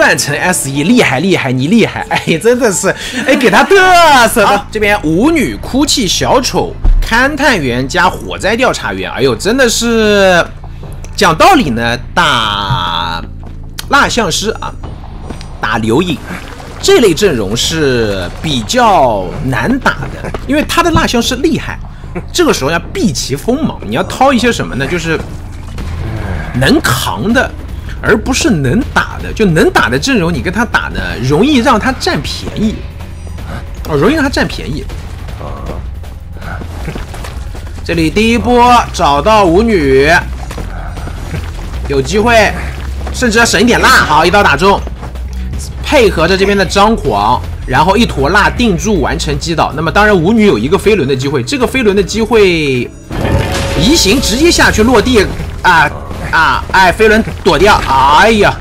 断层 S E 厉害厉害，你厉害，哎，真的是，哎，给他嘚瑟的。这边舞女、哭泣小丑、勘探员加火灾调查员，哎呦，真的是讲道理呢，打蜡像师啊，打刘影这类阵容是比较难打的，因为他的蜡像师厉害，这个时候要避其锋芒，你要掏一些什么呢？就是能扛的。而不是能打的，就能打的阵容，你跟他打呢，容易让他占便宜，哦，容易让他占便宜。这里第一波找到舞女，有机会，甚至要省一点蜡，好，一刀打中，配合着这边的张狂，然后一坨蜡定住完成击倒。那么当然舞女有一个飞轮的机会，这个飞轮的机会，移形直接下去落地啊。啊！哎，飞轮躲掉！哎呀，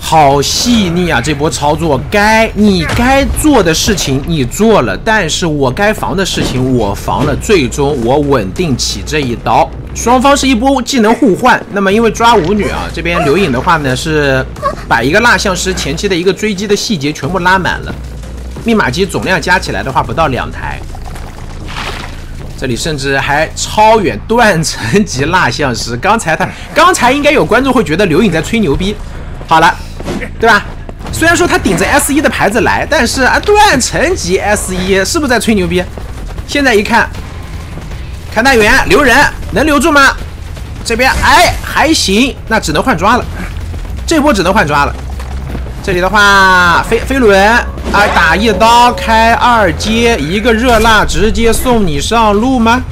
好细腻啊！这波操作，该你该做的事情你做了，但是我该防的事情我防了，最终我稳定起这一刀。双方是一波技能互换。那么因为抓舞女啊，这边刘颖的话呢是把一个蜡像师前期的一个追击的细节全部拉满了，密码机总量加起来的话不到两台。这里甚至还超远断层级蜡像师，刚才他刚才应该有观众会觉得刘颖在吹牛逼，好了，对吧？虽然说他顶着 S 一的牌子来，但是啊，断层级 S 一是不是在吹牛逼？现在一看，勘探员留人能留住吗？这边哎还行，那只能换抓了，这波只能换抓了。这里的话，飞飞轮啊，打一刀开二阶，一个热辣直接送你上路吗？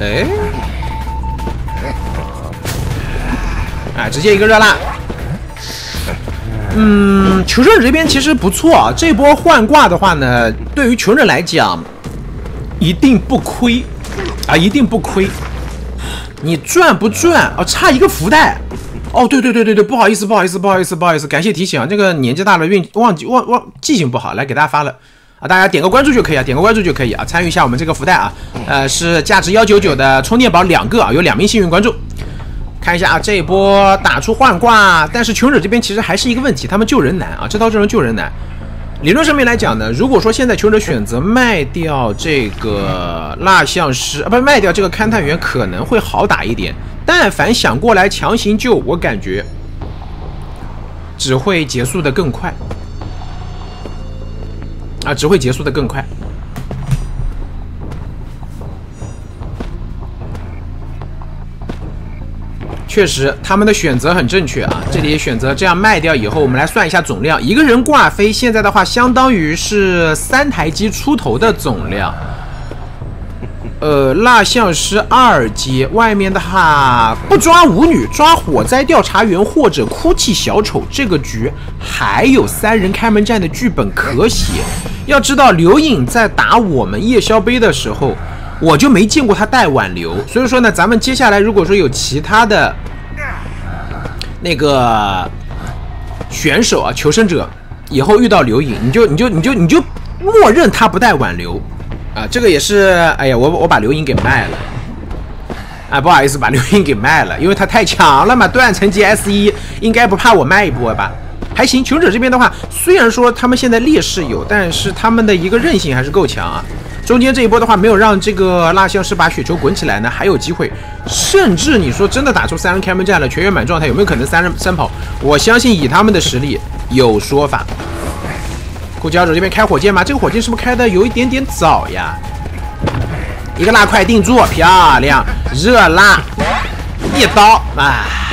哎，哎，直接一个热辣。嗯，求生者这边其实不错啊，这波换挂的话呢，对于求生者来讲，一定不亏啊，一定不亏。你转不转哦？差一个福袋哦！对对对对对，不好意思不好意思不好意思不好意思，感谢提醒啊！这个年纪大了运忘记忘忘记性不好，来给大家发了啊！大家点个关注就可以啊，点个关注就可以啊，参与一下我们这个福袋啊！呃，是价值幺九九的充电宝两个啊，有两名幸运观众。看一下啊，这一波打出换挂，但是穷者这边其实还是一个问题，他们救人难啊！这套阵容救人难。理论上面来讲呢，如果说现在求者选择卖掉这个蜡像师啊，不卖掉这个勘探员，可能会好打一点。但凡想过来强行救，我感觉只会结束的更快啊，只会结束的更快。确实，他们的选择很正确啊！这里选择这样卖掉以后，我们来算一下总量。一个人挂飞，现在的话相当于是三台机出头的总量。呃，蜡像师二阶外面的话，不抓舞女，抓火灾调查员或者哭泣小丑，这个局还有三人开门战的剧本可写。要知道，刘颖在打我们夜宵杯的时候。我就没见过他带挽留，所以说呢，咱们接下来如果说有其他的那个选手啊，求生者以后遇到刘颖，你就你就你就你就默认他不带挽留啊，这个也是，哎呀，我我把刘颖给卖了，啊，不好意思，把刘颖给卖了，因为他太强了嘛，断层级 S 一应该不怕我卖一波吧？还行，求生者这边的话，虽然说他们现在劣势有，但是他们的一个韧性还是够强啊。中间这一波的话，没有让这个蜡像师把雪球滚起来呢，还有机会。甚至你说真的打出三人开门战了，全员满状态，有没有可能三人三跑？我相信以他们的实力，有说法。酷胶者这边开火箭吗？这个火箭是不是开的有一点点早呀？一个蜡块定住，漂亮，热辣，一刀啊！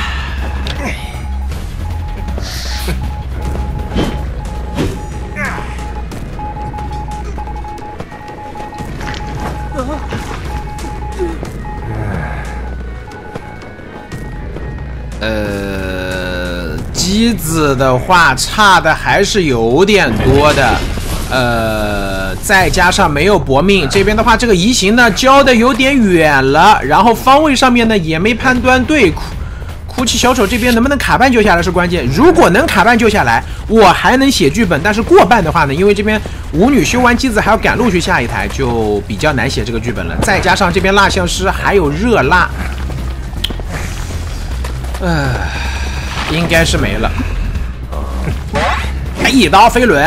呃，机子的话差的还是有点多的，呃，再加上没有搏命，这边的话这个移形呢交的有点远了，然后方位上面呢也没判断对，哭泣小丑这边能不能卡半救下来是关键。如果能卡半救下来，我还能写剧本。但是过半的话呢，因为这边舞女修完机子还要赶路去下一台，就比较难写这个剧本了。再加上这边蜡像师还有热蜡，唉，应该是没了。一刀飞轮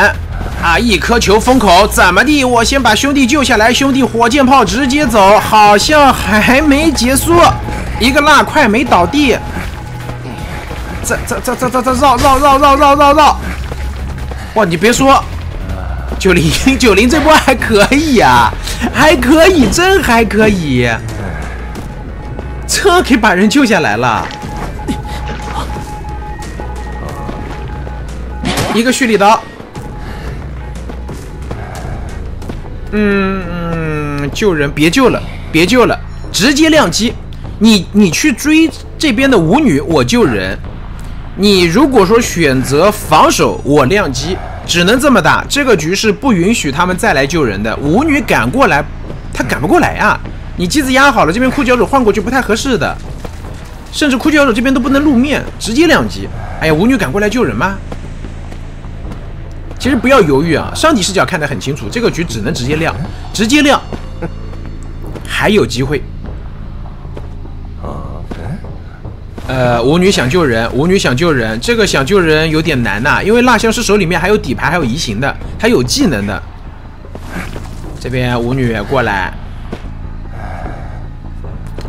啊！一颗球封口，怎么地？我先把兄弟救下来，兄弟火箭炮直接走，好像还没结束。一个蜡块没倒地。这这这这这这绕绕绕绕绕绕绕！哇，你别说，九零九零这波还可以呀，还可以，真还可以，这给把人救下来了。一个蓄力刀，嗯，救人别救了，别救了，直接亮机。你你去追这边的舞女，我救人。你如果说选择防守，我亮机，只能这么打。这个局是不允许他们再来救人的。舞女赶过来，他赶不过来呀。你机子压好了，这边哭脚手换过去不太合适的，甚至哭脚手这边都不能露面，直接亮机。哎呀，舞女赶过来救人吗？其实不要犹豫啊，上帝视角看得很清楚，这个局只能直接亮，直接亮，还有机会。呃，舞女想救人，舞女想救人，这个想救人有点难呐，因为蜡像师手里面还有底牌，还有移形的，还有技能的。这边舞女过来，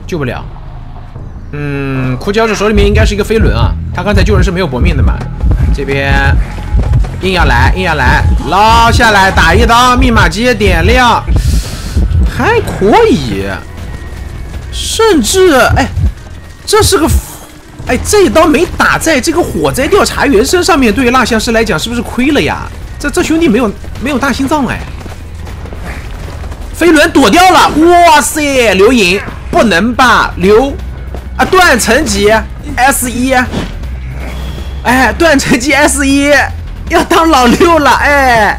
救不了。嗯，苦教者手里面应该是一个飞轮啊，他刚才救人是没有搏命的嘛。这边硬要来，硬要来，捞下来打一刀，密码机点亮，还可以，甚至哎，这是个。哎，这一刀没打在这个火灾调查员身上面，对于蜡像师来讲是不是亏了呀？这这兄弟没有没有大心脏哎！飞轮躲掉了，哇塞，刘颖不能吧？刘啊，断层级 S 一，哎，断层级 S 一要当老六了哎，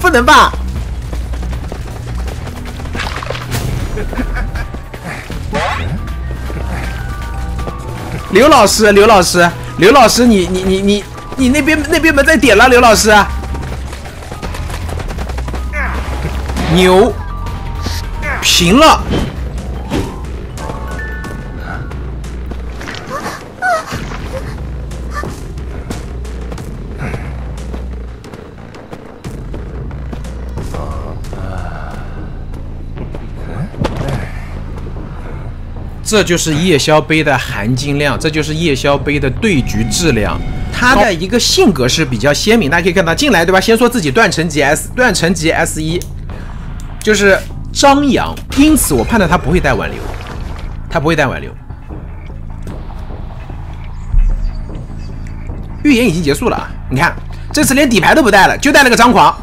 不能吧？刘老师，刘老师，刘老师，你你你你你那边那边门在点了，刘老师，牛，平了。这就是夜宵杯的含金量，这就是夜宵杯的对局质量。他的一个性格是比较鲜明，大家可以看到进来对吧？先说自己断层级 S，断层级 S 一，就是张扬。因此我判断他不会带挽留，他不会带挽留。预言已经结束了啊！你看这次连底牌都不带了，就带了个张狂。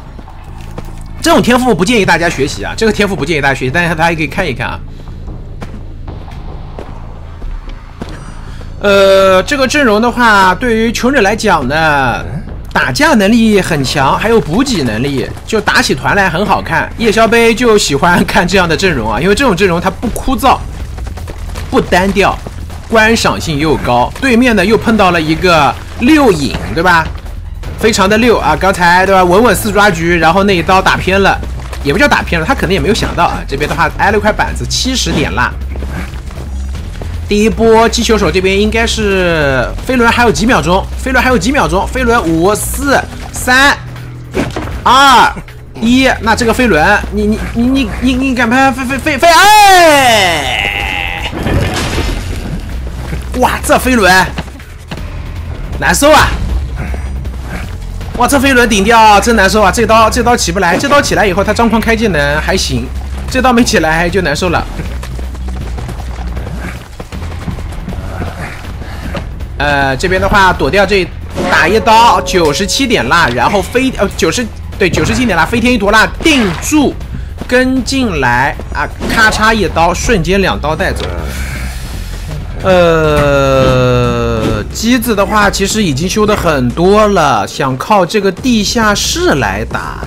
这种天赋不建议大家学习啊，这个天赋不建议大家学习，但是大家可以看一看啊。呃，这个阵容的话，对于穷者来讲呢，打架能力很强，还有补给能力，就打起团来很好看。夜宵杯就喜欢看这样的阵容啊，因为这种阵容它不枯燥，不单调，观赏性又高。对面呢又碰到了一个六影，对吧？非常的六啊！刚才对吧，稳稳四抓局，然后那一刀打偏了，也不叫打偏了，他可能也没有想到啊。这边的话挨了一块板子，七十点蜡。第一波击球手这边应该是飞轮，还有几秒钟？飞轮还有几秒钟？飞轮五四三二一，那这个飞轮，你你你你你你敢拍飞飞飞飞？哎！哇，这飞轮难受啊！哇，这飞轮顶掉真难受啊！这刀这刀起不来，这刀起来以后他张狂开技能还行，这刀没起来就难受了。呃，这边的话躲掉这打一刀九十七点蜡，然后飞呃九十对九十七点蜡飞天一坨蜡定住，跟进来啊，咔嚓一刀，瞬间两刀带走。呃，机子的话其实已经修的很多了，想靠这个地下室来打。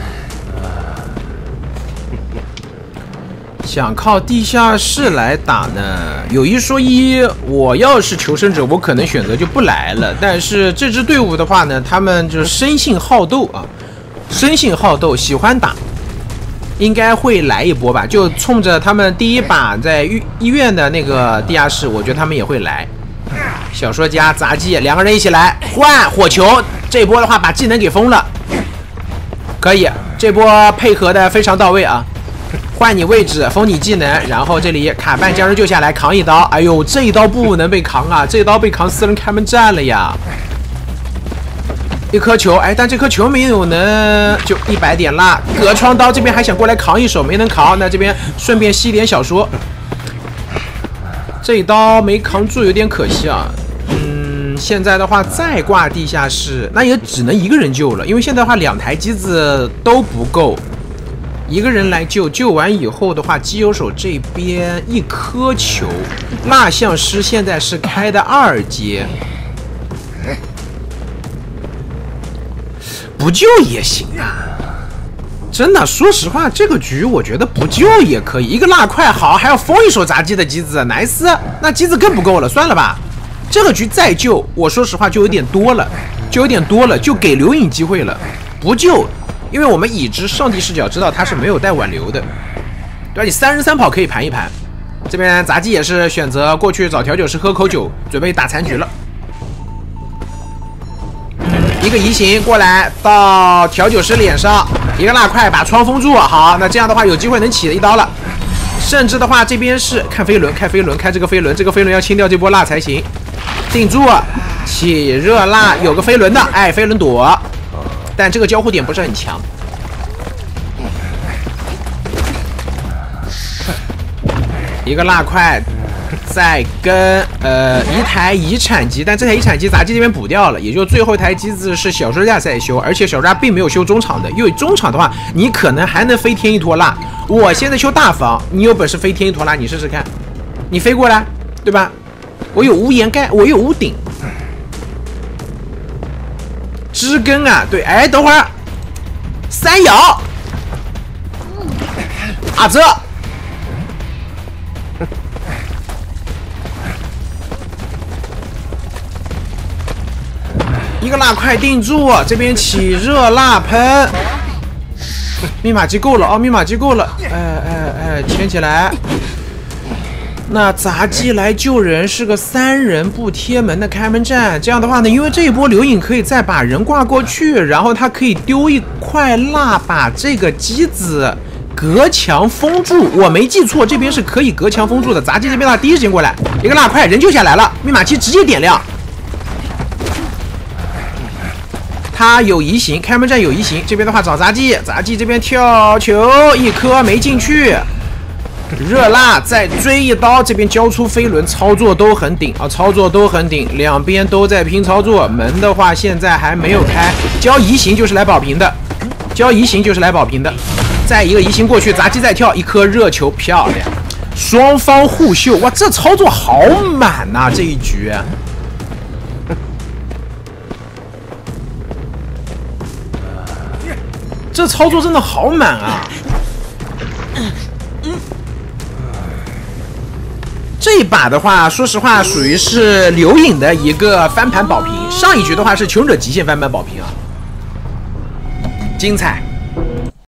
想靠地下室来打呢？有一说一，我要是求生者，我可能选择就不来了。但是这支队伍的话呢，他们就是生性好斗啊，生性好斗，喜欢打，应该会来一波吧？就冲着他们第一把在医医院的那个地下室，我觉得他们也会来。小说家杂技两个人一起来换火球，这波的话把技能给封了，可以，这波配合的非常到位啊。换你位置，封你技能，然后这里卡半将人救下来，扛一刀。哎呦，这一刀不能被扛啊！这一刀被扛，四人开门战了呀！一颗球，哎，但这颗球没有呢，就一百点啦。隔窗刀这边还想过来扛一手，没能扛，那这边顺便吸点小说。这一刀没扛住，有点可惜啊。嗯，现在的话再挂地下室，那也只能一个人救了，因为现在的话两台机子都不够。一个人来救，救完以后的话，机油手这边一颗球，蜡像师现在是开的二阶，不救也行啊。真的，说实话，这个局我觉得不救也可以。一个蜡块好，还要封一手杂技的机子，nice。那机子更不够了，算了吧。这个局再救，我说实话就有点多了，就有点多了，就给留影机会了，不救。因为我们已知上帝视角知道他是没有带挽留的，对吧？你三人三跑可以盘一盘。这边杂技也是选择过去找调酒师喝口酒，准备打残局了。一个移形过来到调酒师脸上，一个蜡块把窗封住。好，那这样的话有机会能起一刀了。甚至的话，这边是看飞轮，开飞轮，开这个飞轮，这个飞轮要清掉这波蜡才行。定住，起热蜡，有个飞轮的，哎，飞轮躲。但这个交互点不是很强，一个蜡块在跟呃一台遗产机，但这台遗产机杂技这边补掉了，也就最后一台机子是小说家在修，而且小说家并没有修中场的，因为中场的话你可能还能飞天一坨蜡。我现在修大房，你有本事飞天一坨蜡，你试试看，你飞过来，对吧？我有屋檐盖，我有屋顶。枝根啊，对，哎，等会儿，三摇，啊这，一个蜡块定住，这边起热蜡喷，密码机够了啊，密码机够了，哎哎哎，牵起来。那杂技来救人是个三人不贴门的开门战，这样的话呢，因为这一波刘颖可以再把人挂过去，然后他可以丢一块蜡把这个机子隔墙封住。我没记错，这边是可以隔墙封住的。杂技这边的话，第一时间过来一个蜡块，人救下来了，密码机直接点亮。他有移形，开门战有移形，这边的话找杂技，杂技这边跳球一颗没进去。热辣再追一刀，这边交出飞轮，操作都很顶啊，操作都很顶，两边都在拼操作。门的话现在还没有开，交移形就是来保平的，交移形就是来保平的。再一个移形过去，杂技再跳一颗热球，漂亮，双方互秀，哇，这操作好满呐，这一局，这操作真的好满啊。这一把的话，说实话，属于是刘影的一个翻盘保平。上一局的话是穷者极限翻盘保平啊，精彩。